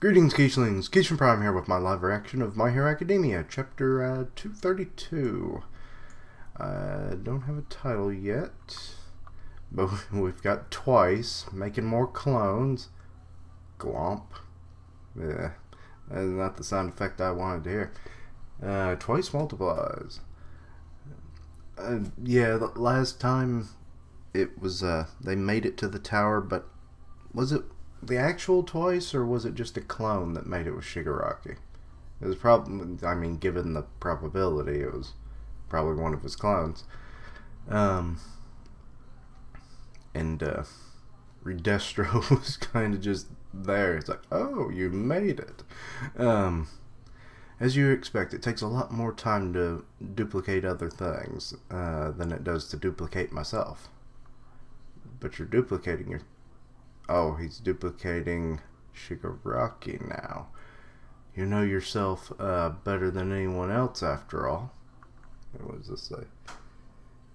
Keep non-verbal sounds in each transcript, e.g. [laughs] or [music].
Greetings, Keechlings. Keech Prime here with my live reaction of My Hero Academia, Chapter uh, 232. I don't have a title yet, but [laughs] we've got Twice, making more clones. Glomp. Yeah, that's not the sound effect I wanted to hear. Uh, twice multiplies. Uh, yeah, the last time it was, uh, they made it to the tower, but was it the actual twice, or was it just a clone that made it with Shigaraki? It was probably, I mean, given the probability, it was probably one of his clones. Um, and uh, Redestro [laughs] was kind of just there. It's like, oh, you made it. Um, as you expect, it takes a lot more time to duplicate other things uh, than it does to duplicate myself. But you're duplicating your Oh, he's duplicating Shigaraki now. You know yourself uh, better than anyone else, after all. What does this say?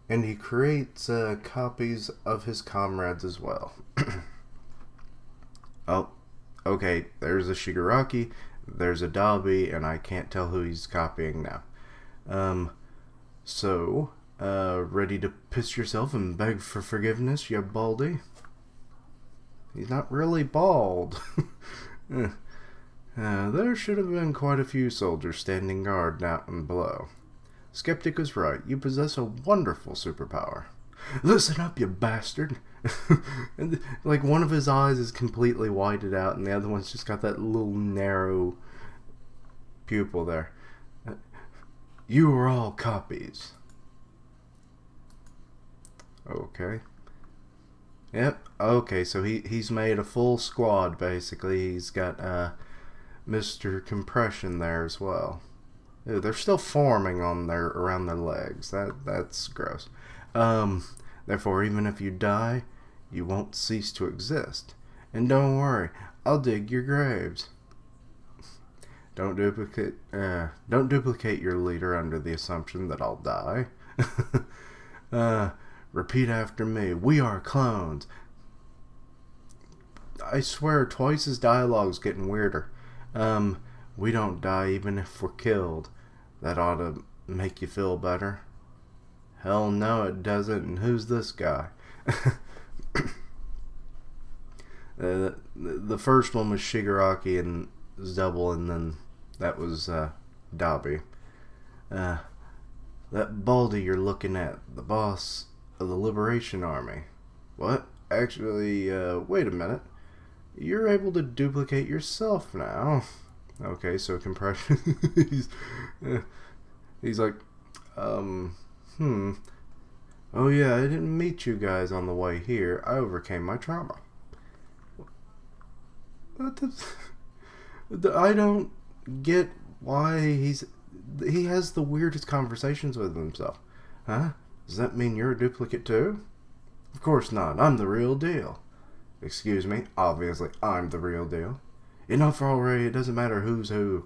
And he creates uh, copies of his comrades as well. [clears throat] oh, okay, there's a Shigaraki, there's a Dabi, and I can't tell who he's copying now. Um, so, uh, ready to piss yourself and beg for forgiveness, you baldy? He's not really bald. [laughs] uh, there should have been quite a few soldiers standing guard out and below. Skeptic was right. You possess a wonderful superpower. Listen up, you bastard! [laughs] and, like, one of his eyes is completely whited out, and the other one's just got that little narrow pupil there. You are all copies. Okay. Yep. Okay, so he he's made a full squad basically. He's got uh, Mr. Compression there as well. Ew, they're still forming on their around their legs. That that's gross. Um, therefore, even if you die, you won't cease to exist. And don't worry, I'll dig your graves. Don't duplicate. Uh, don't duplicate your leader under the assumption that I'll die. [laughs] uh, Repeat after me. We are clones. I swear, Twice's dialogue's getting weirder. Um, we don't die even if we're killed. That ought to make you feel better. Hell no, it doesn't. And who's this guy? [coughs] uh, the first one was Shigaraki and Double, and then that was uh, Dabi. Uh, that Baldy you're looking at, the boss of the Liberation Army. What? Actually, uh, wait a minute. You're able to duplicate yourself now. Okay, so compression. [laughs] he's, he's like, um, hmm. Oh yeah, I didn't meet you guys on the way here. I overcame my trauma. [laughs] I don't get why he's he has the weirdest conversations with himself. Huh? Does that mean you're a duplicate too? Of course not. I'm the real deal. Excuse me. Obviously, I'm the real deal. Enough already. It doesn't matter who's who.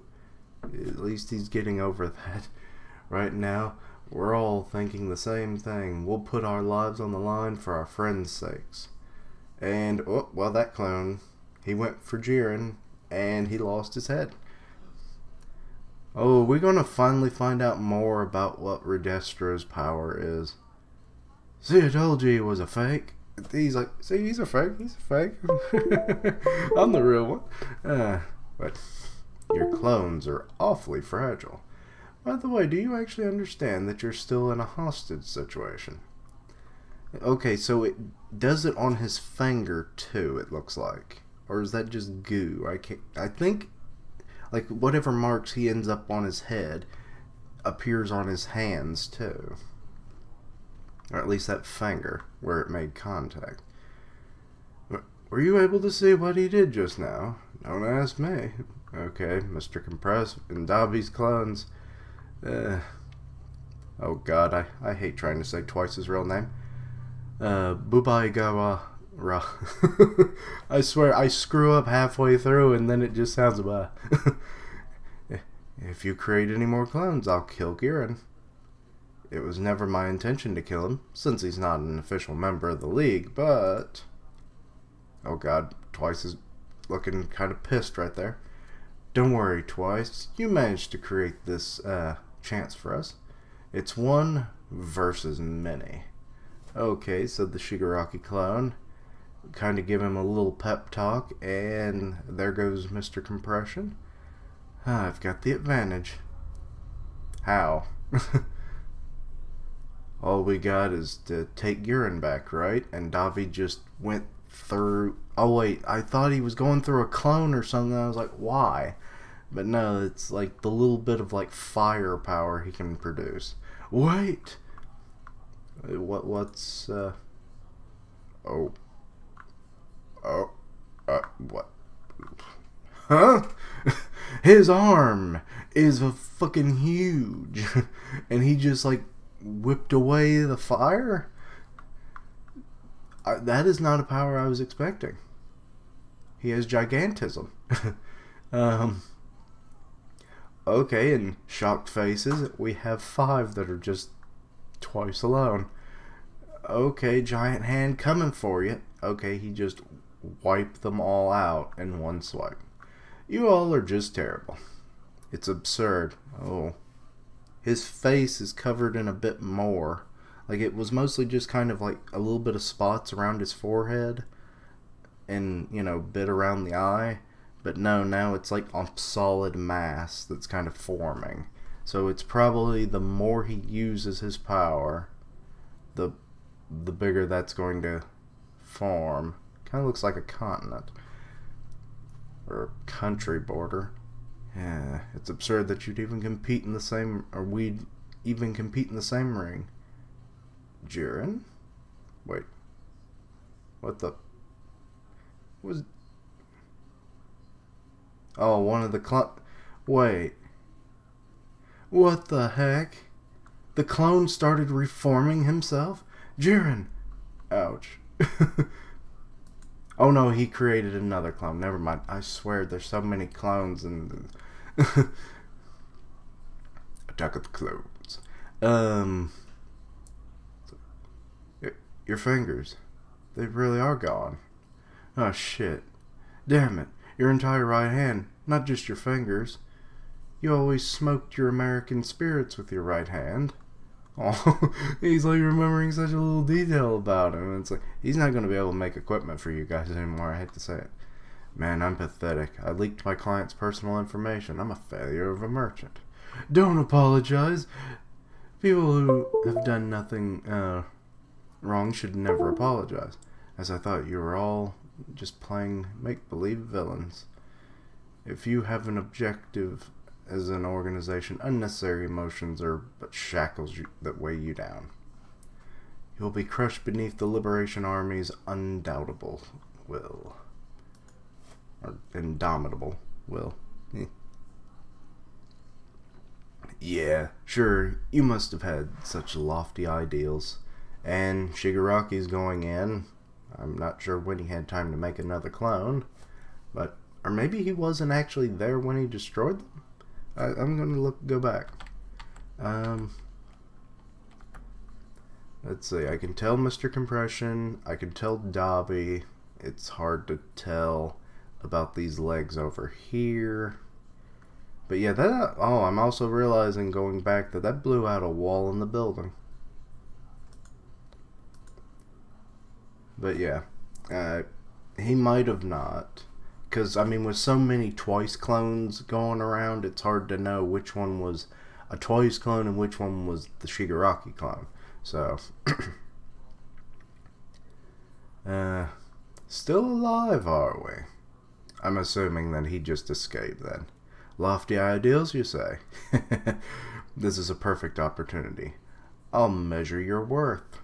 At least he's getting over [laughs] that. Right now, we're all thinking the same thing. We'll put our lives on the line for our friends' sakes. And, oh, well, that clone, he went for Giran, and he lost his head. Oh, we're going to finally find out more about what Redestro's power is. See, I told you he was a fake. He's like, see, he's a fake. He's a fake. [laughs] I'm the real one. Uh, but your clones are awfully fragile. By the way, do you actually understand that you're still in a hostage situation? Okay, so it does it on his finger too, it looks like. Or is that just goo? I can't I think like whatever marks he ends up on his head appears on his hands too. Or at least that finger where it made contact. Were you able to see what he did just now? Don't ask me. Okay, Mr. Compress and Dabi's clones. Uh, oh god, I, I hate trying to say twice his real name. Uh, Bubaigawa Ra. [laughs] I swear, I screw up halfway through and then it just sounds about. [laughs] if you create any more clones, I'll kill Giran. It was never my intention to kill him, since he's not an official member of the League, but... Oh god, Twice is looking kind of pissed right there. Don't worry, Twice. You managed to create this uh, chance for us. It's one versus many. Okay, said the Shigaraki clone. Kind of give him a little pep talk, and there goes Mr. Compression. I've got the advantage. How? [laughs] All we got is to take Giran back, right? And Dabi just went through. Oh, wait, I thought he was going through a clone or something. I was like, why? But no, it's like the little bit of like firepower he can produce. Wait! What, what's, uh. Oh. Oh. Uh, what? Huh? [laughs] His arm is a fucking huge. [laughs] and he just like whipped away the fire? I, that is not a power I was expecting. He has gigantism. [laughs] um, okay, in shocked faces, we have five that are just twice alone. Okay, giant hand coming for you. Okay, he just wiped them all out in one swipe. You all are just terrible. It's absurd. Oh. His face is covered in a bit more. Like it was mostly just kind of like a little bit of spots around his forehead and, you know, bit around the eye. But no, now it's like a solid mass that's kind of forming. So it's probably the more he uses his power, the the bigger that's going to form. Kind of looks like a continent or a country border. Yeah, it's absurd that you'd even compete in the same, or we'd even compete in the same ring. Giran? Wait. What the? Was. Oh, one of the clone. Wait. What the heck? The clone started reforming himself? Giran! Ouch. [laughs] Oh no, he created another clone. Never mind. I swear there's so many clones and [laughs] Attack of the Clones. Um your fingers. They really are gone. Oh shit. Damn it. Your entire right hand, not just your fingers. You always smoked your American spirits with your right hand. Oh, [laughs] he's like remembering such a little detail about him. It's like he's not going to be able to make equipment for you guys anymore. I hate to say it. Man, I'm pathetic. I leaked my client's personal information. I'm a failure of a merchant. Don't apologize. People who have done nothing uh, wrong should never apologize. As I thought you were all just playing make believe villains. If you have an objective as an organization, unnecessary emotions are but shackles you, that weigh you down. You'll be crushed beneath the Liberation Army's undoubtable will. Or indomitable will. [laughs] Yeah, sure, you must have had such lofty ideals. And Shigaraki's going in. I'm not sure when he had time to make another clone. But, or maybe he wasn't actually there when he destroyed them? I, am going to look go back. Um, let's see. I can tell Mr. Compression. I can tell Dabi. It's hard to tell about these legs over here. But yeah, that. Oh, I'm also realizing going back that that blew out a wall in the building. But yeah, uh, he might have not. Because, I mean, with so many Twice clones going around, it's hard to know which one was a Twice clone and which one was the Shigaraki clone. So, [clears throat] uh, still alive, are we? I'm assuming that he just escaped then. Lofty ideals, you say? [laughs] this is a perfect opportunity. I'll measure your worth.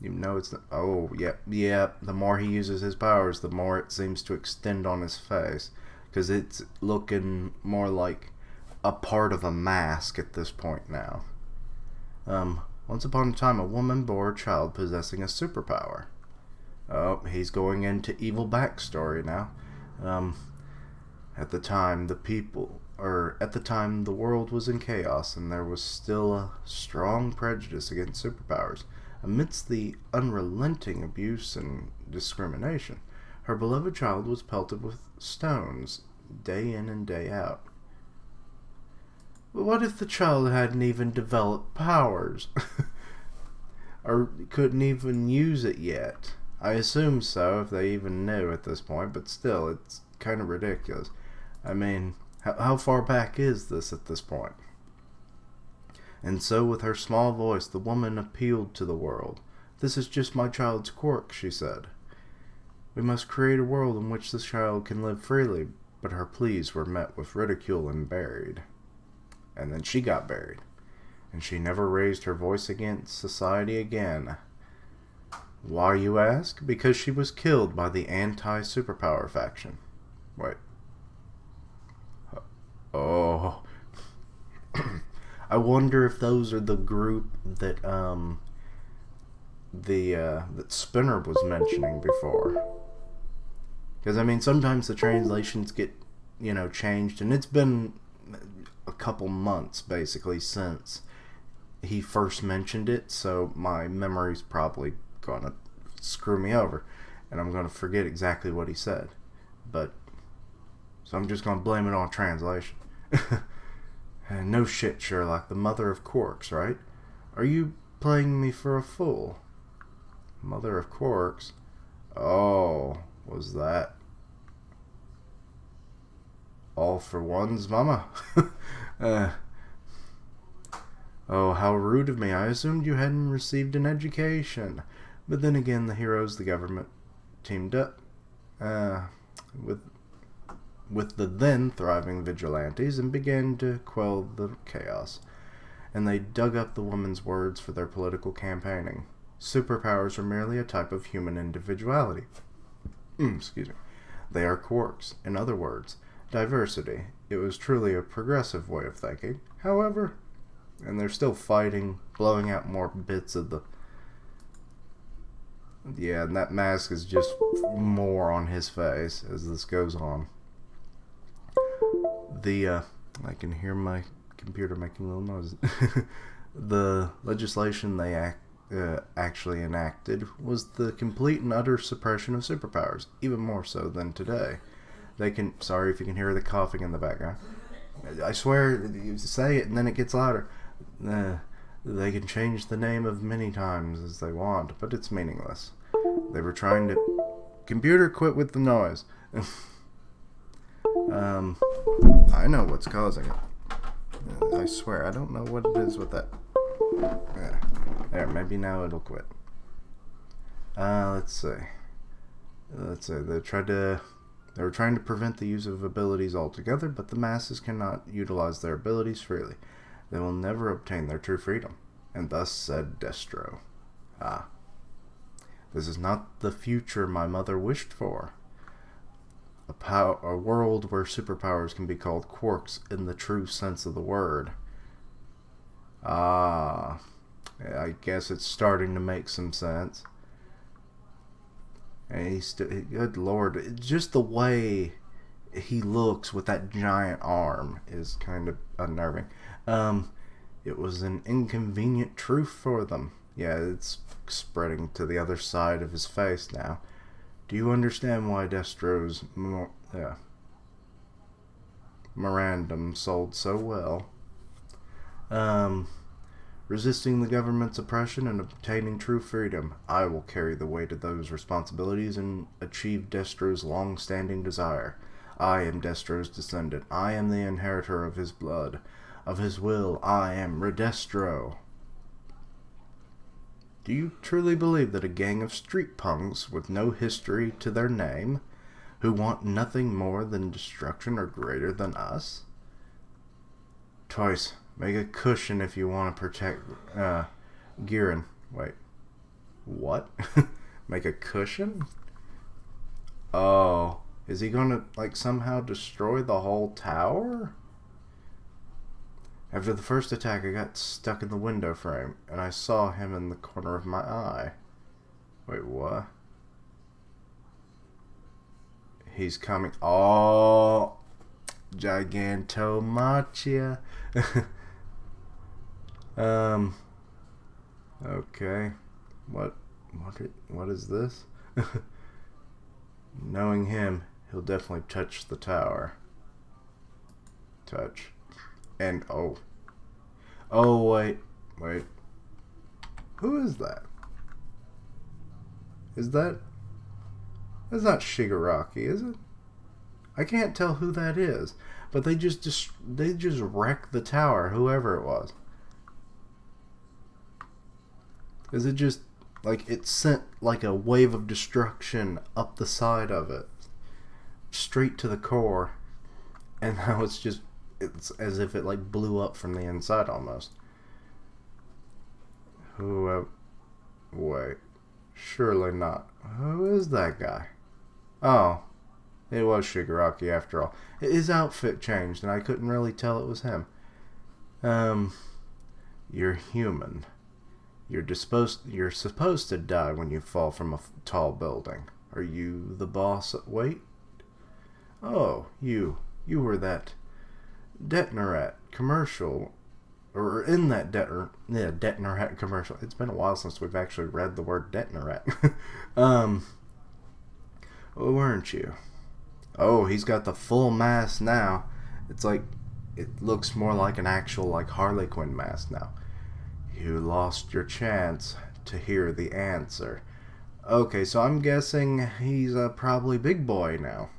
You know it's... Oh, yep, yep. The more he uses his powers, the more it seems to extend on his face. Because it's looking more like a part of a mask at this point now. Um, once upon a time, a woman bore a child possessing a superpower. Oh, he's going into evil backstory now. Um, at the time, the people, or at the time, the world was in chaos, and there was still a strong prejudice against superpowers. Amidst the unrelenting abuse and discrimination, her beloved child was pelted with stones day in and day out. But what if the child hadn't even developed powers? [laughs] or couldn't even use it yet? I assume so, if they even knew at this point, but still, it's kind of ridiculous. I mean, how, how far back is this at this point? And so, with her small voice, the woman appealed to the world. This is just my child's quirk, she said. We must create a world in which this child can live freely, but her pleas were met with ridicule and buried. And then she got buried, and she never raised her voice against society again. Why, you ask? Because she was killed by the anti superpower faction. Wait. Oh. [clears throat] I wonder if those are the group that um the uh, that Spinner was mentioning before. Because I mean, sometimes the translations get you know changed, and it's been a couple months basically since he first mentioned it, so my memory's probably gonna screw me over, and I'm gonna forget exactly what he said. But so I'm just gonna blame it on translation. [laughs] and no shit, Sherlock, the mother of quirks, right? Are you playing me for a fool? Mother of Quirks. Oh, was that all for one's mama? [laughs] uh, oh, how rude of me. I assumed you hadn't received an education. But then again, the heroes, the government, teamed up uh, with with the then thriving vigilantes and began to quell the chaos. And they dug up the woman's words for their political campaigning. Superpowers are merely a type of human individuality. Mm, excuse me. They are quirks. In other words, diversity. It was truly a progressive way of thinking. However, and they're still fighting, blowing out more bits of the. Yeah, and that mask is just more on his face as this goes on. The, uh, I can hear my computer making little noises. [laughs] the legislation they act uh, actually enacted was the complete and utter suppression of superpowers, even more so than today. They can. Sorry if you can hear the coughing in the background. I swear, you say it and then it gets louder. Uh, they can change the name of many times as they want, but it's meaningless. They were trying to. Computer, quit with the noise. [laughs] um, I know what's causing it. I swear, I don't know what it is with that. There, maybe now it'll quit. Uh, let's see. Let's see. They tried to. They were trying to prevent the use of abilities altogether, but the masses cannot utilize their abilities freely. They will never obtain their true freedom. And thus said Destro. Ah. This is not the future my mother wished for. A, pow- a world where superpowers can be called quirks in the true sense of the word. Ah. I guess it's starting to make some sense. And he's still, good lord, just the way he looks with that giant arm is kind of unnerving. Um, it was an inconvenient truth for them. Yeah, it's spreading to the other side of his face now. Do you understand why Destro's yeah, memorandum sold so well? Um, resisting the government's oppression and obtaining true freedom. I will carry the weight of those responsibilities and achieve Destro's long standing desire. I am Destro's descendant. I am the inheritor of his blood. Of his will, I am Redestro. Do you truly believe that a gang of street punks with no history to their name, who want nothing more than destruction, are greater than us? Twice, Make a cushion if you want to protect uh, Giran. Wait. What? [laughs] Make a cushion? Oh. Is he going to, like, somehow destroy the whole tower? After the first attack, I got stuck in the window frame, and I saw him in the corner of my eye. Wait, what? He's coming. Oh! Gigantomachia. [laughs] Um. Okay. What? What? What is this? [laughs] Knowing him, he'll definitely touch the tower. touch. And oh. Oh, wait. Wait. Who is that? Is that. That's not Shigaraki, is it? I can't tell who that is. But they just, just they just wrecked the tower, whoever it was. Is it just like it sent like a wave of destruction up the side of it, straight to the core, and now it's just it's as if it like blew up from the inside almost. Who? Uh, wait, surely not. Who is that guy? Oh, it was Shigaraki after all. His outfit changed, and I couldn't really tell it was him. Um, you're human. You're disposed. You're supposed to die when you fall from a tall building. Are you the boss? Wait. Oh, you. You were that Detnerat commercial, or in that Detner, yeah, commercial. It's been a while since we've actually read the word Detnerat. [laughs] um, weren't you? Oh, he's got the full mask now. It's like it looks more like an actual like Harley Quinn mask now. You lost your chance to hear the answer. Okay, so I'm guessing he's uh, probably big boy now.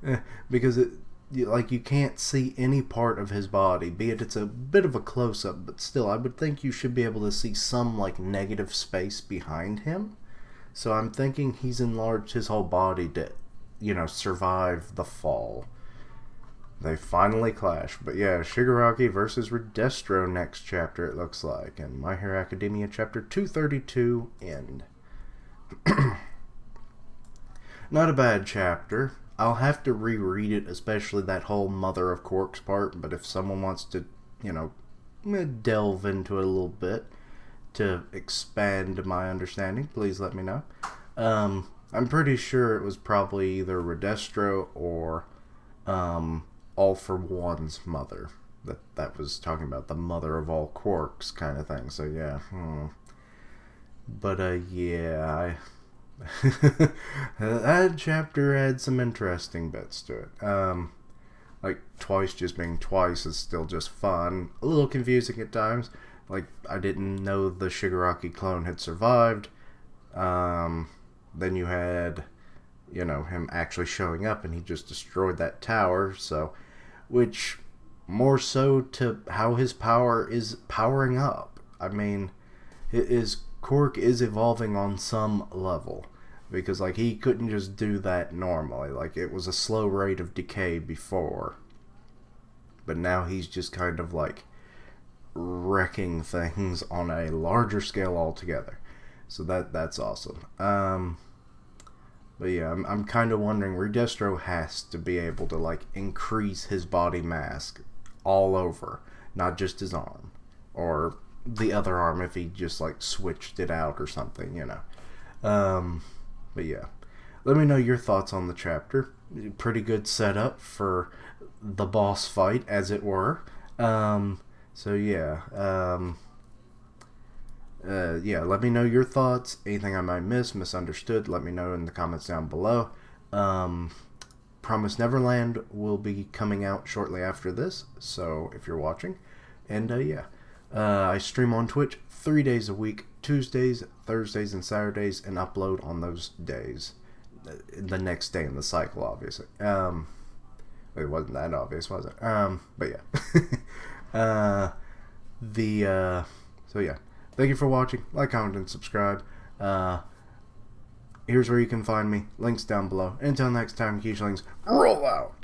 [laughs] because it like you can't see any part of his body be it it's a bit of a close up but still I would think you should be able to see some like negative space behind him so I'm thinking he's enlarged his whole body to you know survive the fall they finally clash. But yeah, Shigaraki versus Redestro next chapter, it looks like. And My Hero Academia chapter 232 end. [clears throat] Not a bad chapter. I'll have to reread it, especially that whole Mother of Quirks part. But if someone wants to, you know, delve into it a little bit to expand my understanding, please let me know. Um, I'm pretty sure it was probably either Redestro or um, all for One's mother. That that was talking about the mother of all quirks kind of thing. So yeah. Hmm. But uh yeah, I [laughs] that chapter had some interesting bits to it. Um like twice just being twice is still just fun. A little confusing at times. Like I didn't know the Shigaraki clone had survived. Um then you had you know him actually showing up and he just destroyed that tower so which more so to how his power is powering up. I mean, his quirk is evolving on some level because like he couldn't just do that normally. Like it was a slow rate of decay before. But now he's just kind of like wrecking things on a larger scale altogether. So that that's awesome. Um but yeah, I'm, I'm kind of wondering Redestro has to be able to like increase his body mass all over, not just his arm or the other arm if he just like switched it out or something, you know. Um, but yeah, let me know your thoughts on the chapter. Pretty good setup for the boss fight, as it were. Um, so yeah, um, uh, yeah, let me know your thoughts. Anything I might miss, misunderstood, let me know in the comments down below. Um, Promise Neverland will be coming out shortly after this, so if you're watching. And uh, yeah, uh, I stream on Twitch three days a week Tuesdays, Thursdays, and Saturdays, and upload on those days. The next day in the cycle, obviously. Um, it wasn't that obvious, was it? Um, but yeah. [laughs] uh, the, uh, so yeah. Thank you for watching. Like, comment, and subscribe. Uh, here's where you can find me. Links down below. Until next time, Keishlings, roll out!